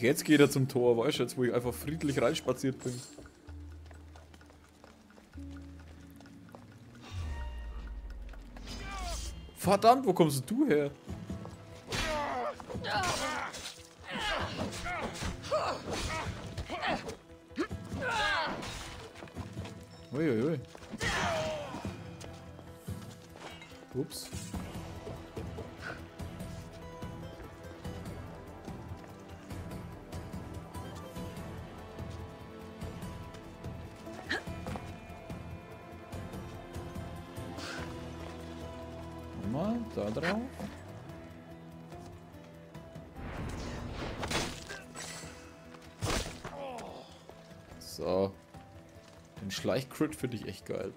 Jetzt geht er zum Tor, weißt du, jetzt wo ich einfach friedlich reinspaziert bin. Verdammt, wo kommst du her? Uiuiui. Ups. Da drauf. So. Den Schleichcrit finde ich echt geil.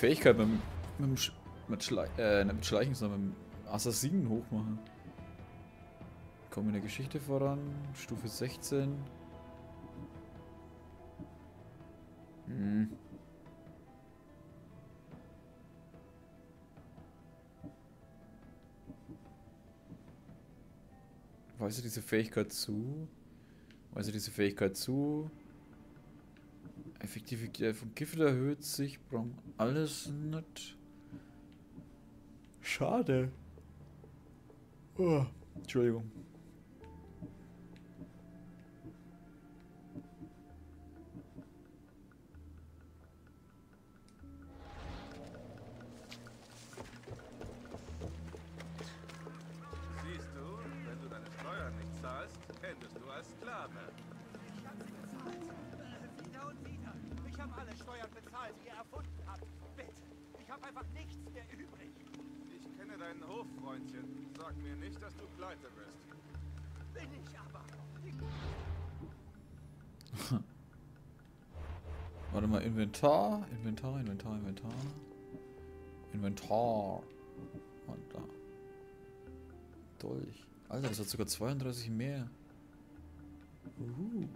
Fähigkeit mit, mit, Sch- mit, Schlei äh, mit Schleichen, sondern mit Assassinen hochmachen. Kommen in der Geschichte voran. Stufe 16. Hm. Weise diese Fähigkeit zu. Weise diese Fähigkeit zu. Effektivität von Gift erhöht sich. Brauchen alles nicht. Schade. Oh, Entschuldigung. Deinen Hof, Freundchen. Sag mir nicht, dass du pleite bist. Bin ich aber. Warte mal, Inventar, Inventar, Inventar, Inventar. Inventar. Und da. Dolch. Alter, das hat sogar 32 mehr. Uh.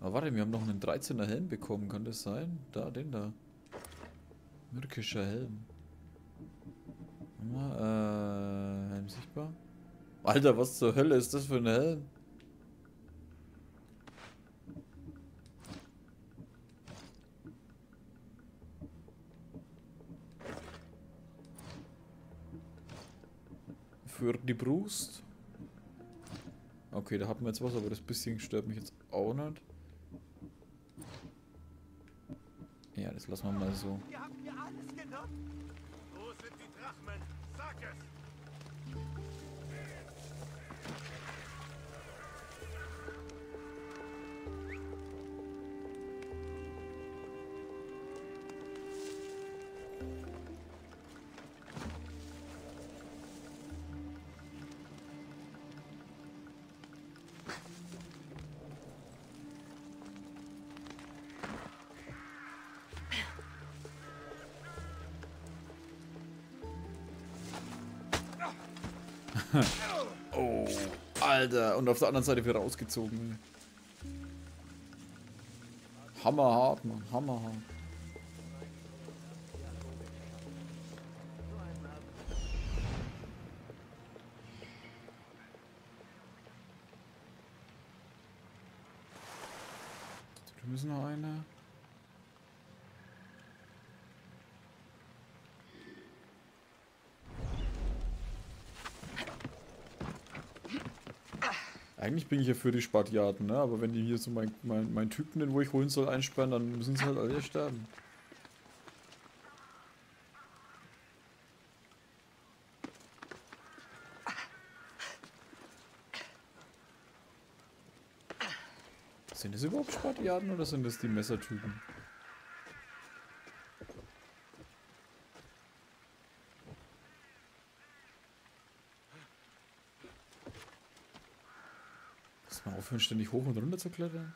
Aber warte, wir haben noch einen 13er Helm bekommen, kann das sein? Da, den da. Mürkischer Helm. Mal, äh, Helm sichtbar? Alter, was zur Hölle ist das für ein Helm? Für die Brust. Okay, da hatten wir jetzt was, aber das bisschen stört mich jetzt auch nicht. Ja, das lassen wir mal so. Ihr Oh, Alter. Und auf der anderen Seite wieder rausgezogen. Hammerhart, Mann. Hammerhart. Wir müssen noch eine. Eigentlich bin ich ja für die Spartiaten, ne? Aber wenn die hier so mein, mein, mein Typen, den wo ich holen soll, einsperren, dann müssen sie halt alle sterben. Sind das überhaupt Spartiaten oder sind das die Messertypen? Mal aufhören, ständig hoch und runter zu klettern.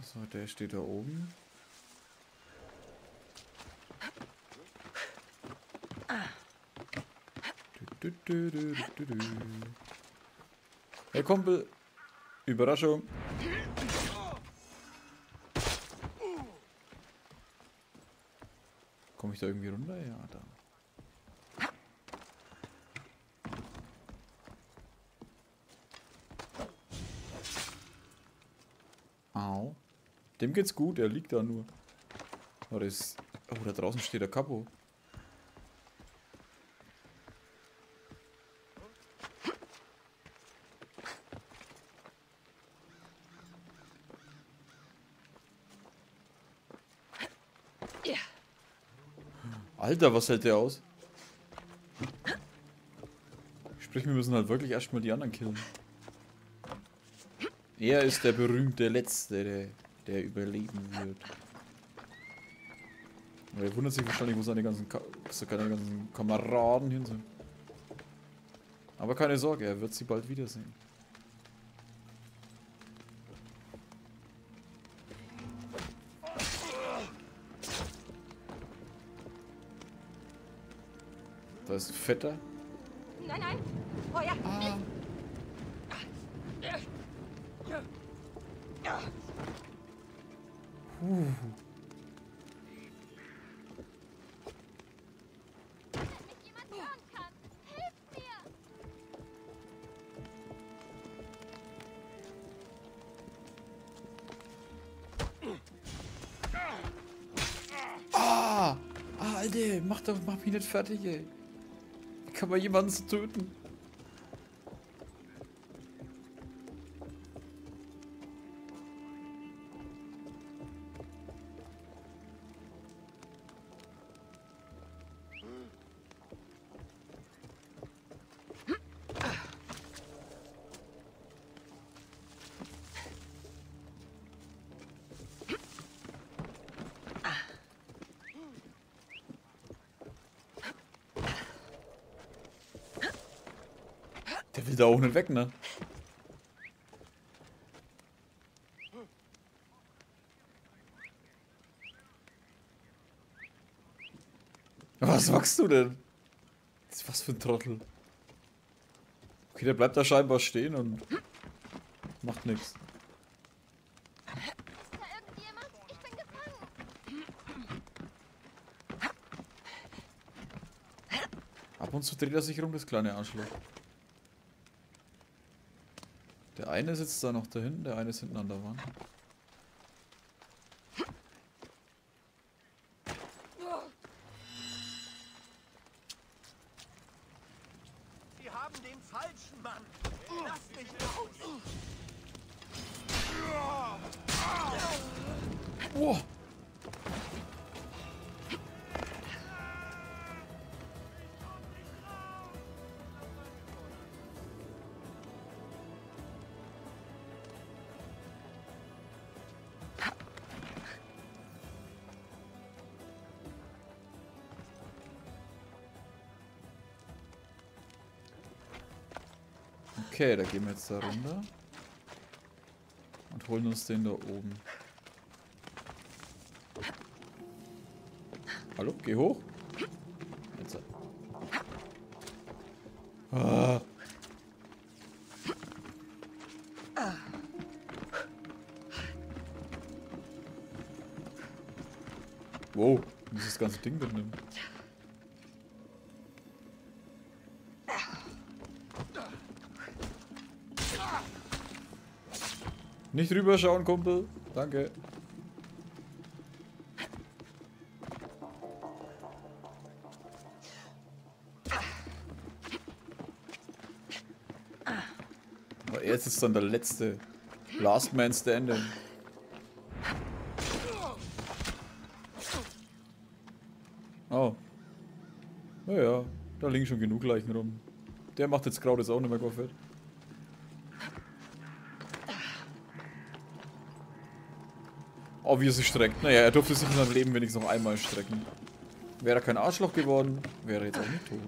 So, der steht da oben. Du, du, du. Hey Kumpel, Überraschung. Komme ich da irgendwie runter? Ja, da. Au. Dem geht's gut, er liegt da nur. Oh, das ist... oh da draußen steht der Kapo. Alter, was hält der aus? Sprich, wir müssen halt wirklich erstmal die anderen killen. Er ist der berühmte Letzte, der, der überleben wird. Er wundert sich wahrscheinlich, wo seine ganzen, Ka seine ganzen Kameraden hin sind. Aber keine Sorge, er wird sie bald wiedersehen. Da ist fetter. Nein, nein. Feuer. Ah. Uh. Ah! Ah, Alter, mach doch, mach mich nicht fertig, ey. Kann man jemanden so töten? Der will da auch nicht weg, ne? Was machst du denn? Das ist was für ein Trottel. Okay, der bleibt da scheinbar stehen und macht nichts. Ab und zu dreht er sich rum, das kleine Arschloch. Der eine sitzt da noch da hinten, der eine ist hinten an der Wand. Sie haben den falschen Mann. Lass mich raus. Wow. Okay, da gehen wir jetzt da runter. Und holen uns den da oben. Hallo, geh hoch. Jetzt. Ah. Nicht rüberschauen, Kumpel. Danke. Aber er ist jetzt dann der letzte. Last Man Standing. Oh. Naja, Da liegen schon genug Leichen rum. Der macht jetzt Kraut, ist auch nicht mehr fett. Oh, wie er sich streckt. Naja, er durfte sich in seinem Leben wenigstens noch einmal strecken. Wäre er kein Arschloch geworden, wäre er jetzt auch nicht tot.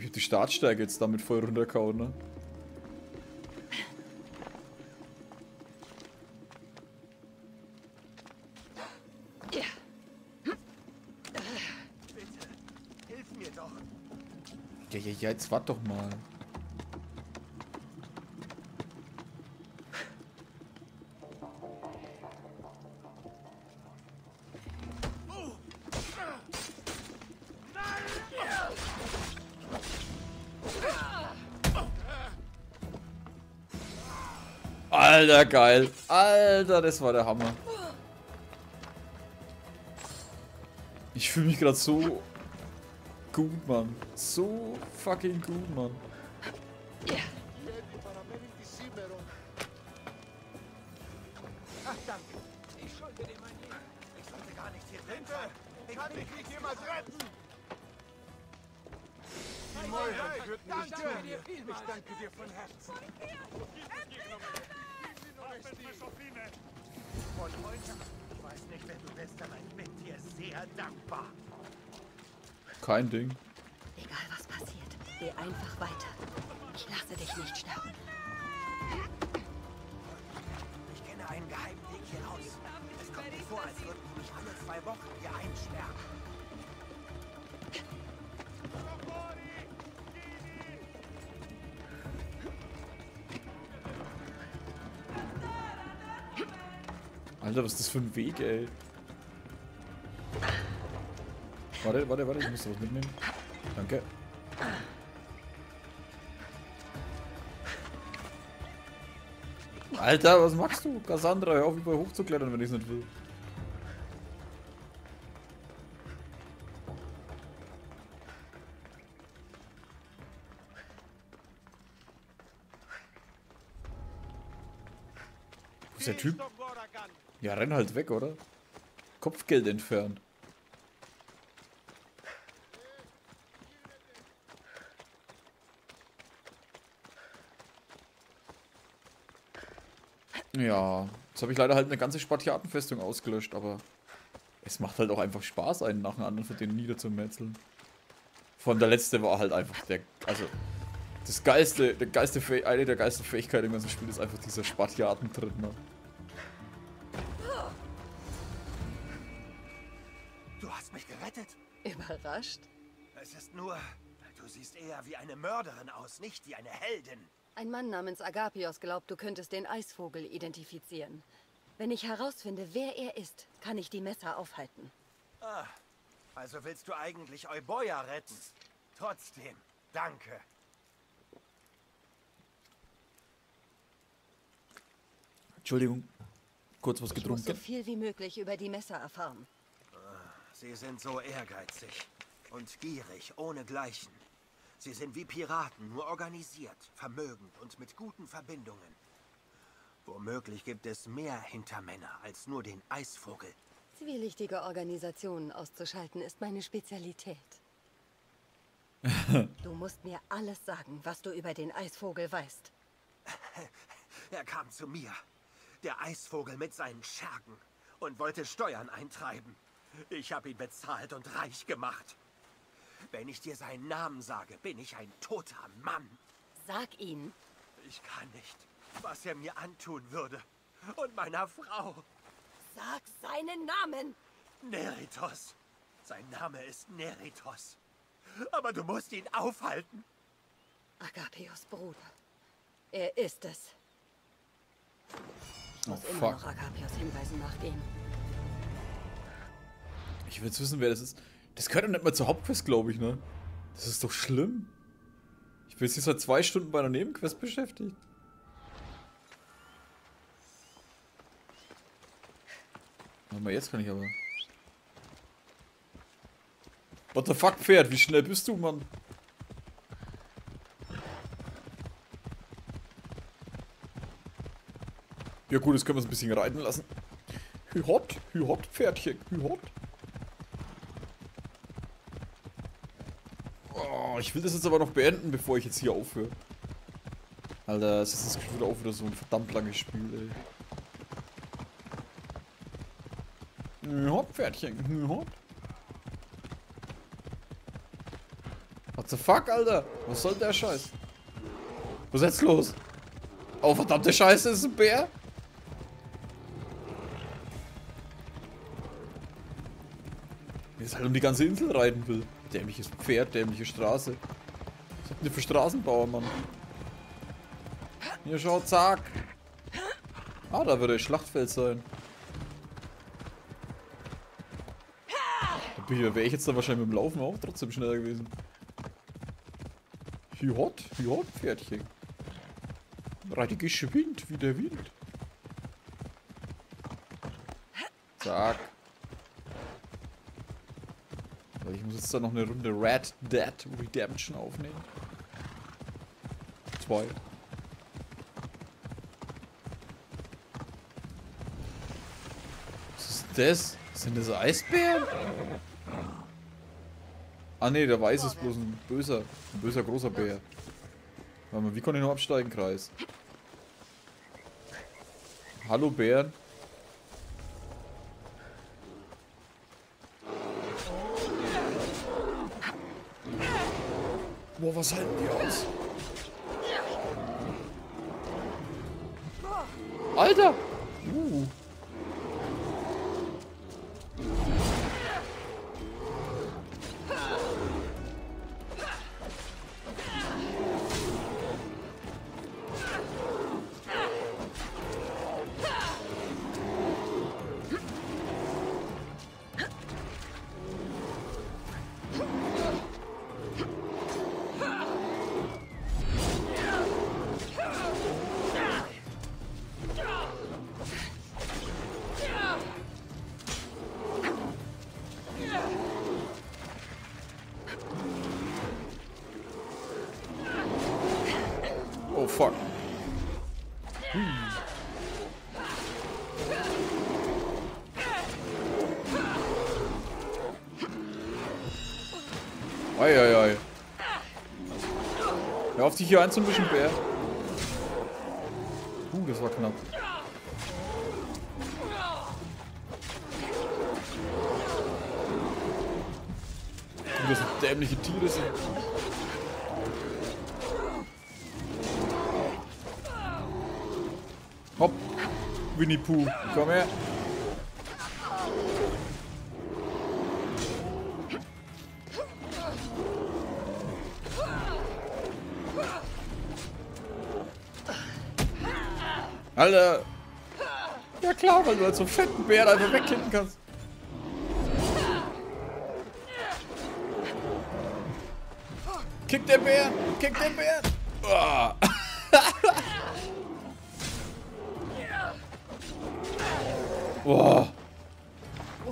Ich hab die Startstärke jetzt damit voll runtergehauen, ne? Bitte, hilf mir doch. Ja, ja, ja, jetzt wart doch mal. Alter, geil. Alter, das war der Hammer. Ich fühle mich gerade so gut, Mann. So fucking gut, Mann. Danke. Ich kann dich jemand retten. Hey, wird nicht Danke. Ich danke dir von Herzen. Von heute an, ich weiß nicht, wer du bist, aber ich bin dir sehr dankbar. Kein Ding. Egal was passiert, geh einfach weiter. Ich lasse dich nicht sterben. Ich kenne einen geheimen Weg hier raus. Es kommt mir vor, als würden die mich alle zwei Wochen hier einsperren. Alter, was ist das für ein Weg, ey? Warte, warte, warte, ich muss was mitnehmen. Danke. Alter, was machst du? Cassandra, hör auf, überall hochzuklettern, wenn ich es nicht will. Wo ist der Typ? Ja, renn halt weg, oder? Kopfgeld entfernt. Ja, jetzt habe ich leider halt eine ganze Spartiatenfestung ausgelöscht, aber es macht halt auch einfach Spaß, einen nach dem anderen von denen niederzumetzeln. Von der letzte war halt einfach der, also das geilste, der geilste, eine der geilsten Fähigkeiten im ganzen Spiel ist einfach dieser Spartiatentritt, ne? Überrascht? Es ist nur, du siehst eher wie eine Mörderin aus, nicht wie eine Heldin. Ein Mann namens Agapios glaubt, du könntest den Eisvogel identifizieren. Wenn ich herausfinde, wer er ist, kann ich die Messer aufhalten. Ah, also willst du eigentlich Euboja retten? Trotzdem, danke. Entschuldigung, kurz was Ich muss so getrunken. viel wie möglich über die Messer erfahren. Sie sind so ehrgeizig und gierig, ohnegleichen. Sie sind wie Piraten, nur organisiert, vermögend und mit guten Verbindungen. Womöglich gibt es mehr Hintermänner als nur den Eisvogel. Zwielichtige Organisationen auszuschalten ist meine Spezialität. du musst mir alles sagen, was du über den Eisvogel weißt. Er kam zu mir, der Eisvogel mit seinen Schergen, und wollte Steuern eintreiben. Ich habe ihn bezahlt und reich gemacht. Wenn ich dir seinen Namen sage, bin ich ein toter Mann. Sag ihn. Ich kann nicht, was er mir antun würde. Und meiner Frau. Sag seinen Namen. Neritos. Sein Name ist Neritos. Aber du musst ihn aufhalten. Agapios Bruder. Er ist es. Ich Oh muss immer fuck. noch Agapios Hinweisen nachgehen. Ich will jetzt wissen, wer das ist. Das gehört doch nicht mal zur Hauptquest, glaube ich, ne? Das ist doch schlimm. Ich bin jetzt hier seit zwei Stunden bei einer Nebenquest beschäftigt. Warte mal, jetzt kann ich aber. What the fuck, Pferd? Wie schnell bist du, Mann? Ja gut, jetzt können wir es ein bisschen reiten lassen. Hü hot, hü hot, Pferdchen, hü hot. Oh, ich will das jetzt aber noch beenden, bevor ich jetzt hier aufhöre. Alter, es ist das wieder auch wieder so ein verdammt langes Spiel, ey. Hot, Pferdchen, hot. What the fuck, Alter? Was soll der Scheiß? Was ist jetzt los? Oh, verdammte Scheiße, ist ein Bär? Jetzt halt um die ganze Insel reiten will. Dämliches Pferd, dämliche Straße. Was habt ihr für Straßenbauer, Mann? Hier, schau, zack. Ah, da würde ein Schlachtfeld sein. Da wäre ich jetzt dann wahrscheinlich mit dem Laufen auch trotzdem schneller gewesen. Wie hot, wie hot, Pferdchen. Reite geschwind wie der Wind. Zack. Aber Ich muss jetzt da noch eine Runde Red Dead Redemption aufnehmen. Zwei. Was ist das? Sind das Eisbären? Ah ne, der Weiß ist bloß ein böser, ein böser großer Bär. Warte mal, wie konnte ich noch absteigen, Kreis? Hallo Bären. Was halten die aus? Alter! Uh. Eieiei. Hör auf dich hier einzumischen, Bär. Uh, das war knapp. Uh, das sind dämliche Tiere sind. Winnie Pooh. Komm her. Alter. Ja klar, weil du als so einen fetten Bär einfach wegkippen kannst. Kick den Bär! Kick den Bär! Oh. Boah.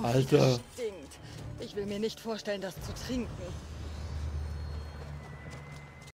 Alter. Stinkt. Ich will mir nicht vorstellen, das zu trinken.